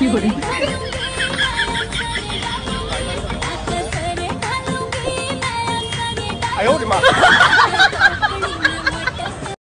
哎呦我的妈！